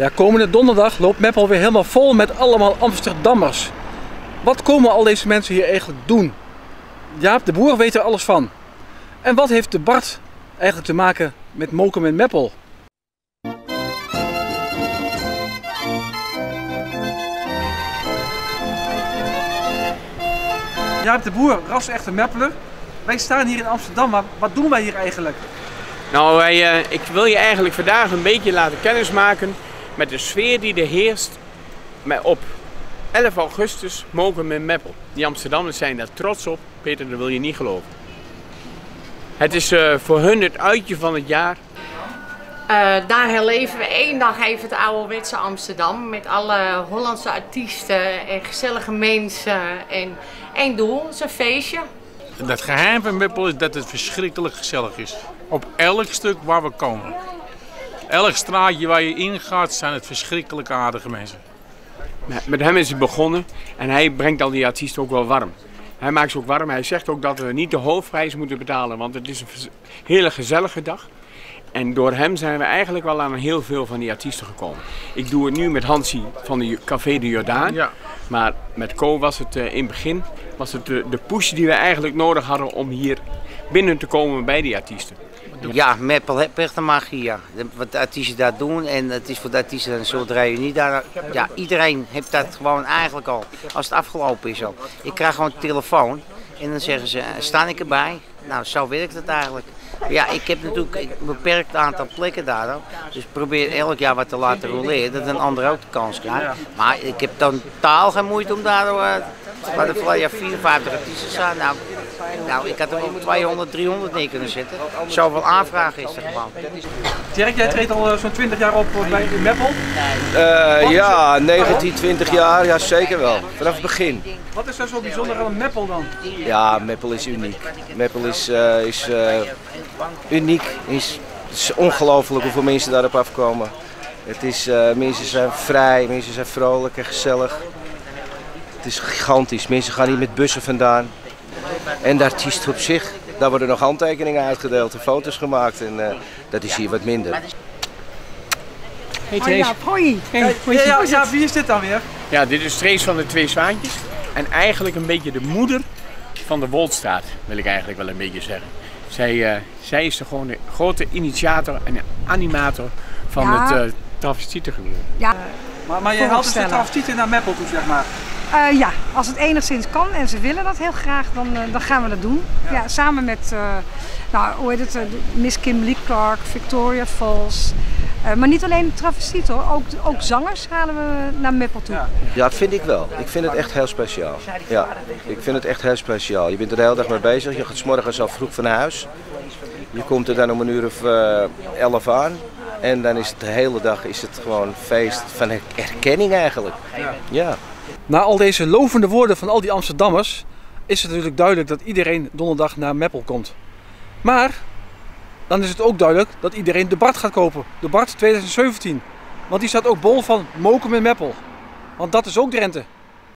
Ja, komende donderdag loopt Meppel weer helemaal vol met allemaal Amsterdammers. Wat komen al deze mensen hier eigenlijk doen? Jaap de Boer weet er alles van. En wat heeft de Bart eigenlijk te maken met Mokum en Meppel? Jaap de Boer, ras-echte Meppeler. Wij staan hier in Amsterdam, maar wat doen wij hier eigenlijk? Nou, eh, ik wil je eigenlijk vandaag een beetje laten kennismaken met de sfeer die er heerst met op 11 augustus mogen met Meppel. Die Amsterdammers zijn daar trots op. Peter, dat wil je niet geloven. Het is eh, voor hun het uitje van het jaar. Eh, daar herleven we één dag even het ouderwetse Amsterdam. Met alle Hollandse artiesten en gezellige mensen. En één doel, het is een feestje. Het geheim van Meppel is dat het verschrikkelijk gezellig is. Op elk stuk waar we komen. Elk straatje waar je ingaat zijn het verschrikkelijk aardige mensen. Met- hem is het begonnen en hij brengt al die artiesten ook wel warm. Hij maakt ze ook warm. Hij zegt ook dat we niet de hoofdprijs moeten betalen, want het is een hele gezellige dag. En door hem zijn we eigenlijk wel aan heel veel van die artiesten gekomen. Ik doe het nu met Hansie van de Café de Jordaan. Ja. Maar met Co was het eh, in het begin was het de, de push die we eigenlijk nodig hadden om hier binnen te komen bij die artiesten. Ja, Meppel heeft echt een magie, Wat de artiesten daar doen en het is voor de artiesten een soort reunie daar. Ja, iedereen heeft dat gewoon eigenlijk al, als het afgelopen is al. Ik krijg gewoon een telefoon en dan zeggen ze, sta ik erbij? Nou, zo werkt het eigenlijk. Ja, ik heb natuurlijk een beperkt aantal plekken daar. ook. Dus probeer elk jaar wat te laten roleren, dat een ander ook de kans krijgt. Maar ik heb dan totaal geen moeite om daar, uh, waar de verleden jaar 54 artiesten staan. Nou, nou, ik had er wel 200, 300 neer kunnen zetten. Zoveel aanvragen is er gewoon. Dirk, jij treedt al eh, zo'n 20 jaar op eh, bij Meppel. Eh, ja, 19, 20 jaar, ja zeker wel. Vanaf het begin. Wat is er zo bijzonder aan Meppel dan? Ja, Meppel is uniek. Meppel is, eh, is eh, uniek. Is, het is ongelooflijk hoeveel mensen daarop afkomen. Het is, eh, mensen zijn vrij, mensen zijn vrolijk en gezellig. Het is gigantisch. Mensen gaan hier met bussen vandaan. En de artiest op zich, daar worden nog handtekeningen uitgedeeld en foto's gemaakt. En eh, dat is hier wat minder. Hey, Oh ja, hoi. Ja, ja, ja, wie is dit dan weer? Ja, dit is Trace van de Twee Zwaantjes. En eigenlijk een beetje de moeder van de Wolstraat, wil ik eigenlijk wel een beetje zeggen. Zij, eh, zij is de, gewoon de grote initiator en animator van Ja. het uh, travestietengebeuren. Ja, Maar, maar jij haalt dus de travestieten naar Meppel toe, zeg maar. Eh, ja, als het enigszins kan en ze willen dat heel graag, dan, eh, dan gaan we dat doen. Ja. samen met, eh, nou, hoe heet het, Miss Kimberly Clark, Victoria Falls. Eh, maar niet alleen travestiet hoor, ook, ook zangers halen we naar Meppel toe. Ja. Ja, vind ik wel. Ik vind het echt heel speciaal. Ja, ik vind het echt heel speciaal. Je bent er de hele dag mee bezig. Je gaat 's morgens al vroeg van huis. Je komt er dan om een uur of eh, elf aan. En dan is het de hele dag is het gewoon feest van her- erkenning eigenlijk. Ja. Na al deze lovende woorden van al die Amsterdammers is het natuurlijk duidelijk dat iedereen donderdag naar Meppel komt. Maar dan is het ook duidelijk dat iedereen de Bart gaat kopen. De Bart 2017. Want die staat ook bol van Mokum en Meppel. Want dat is ook Drenthe.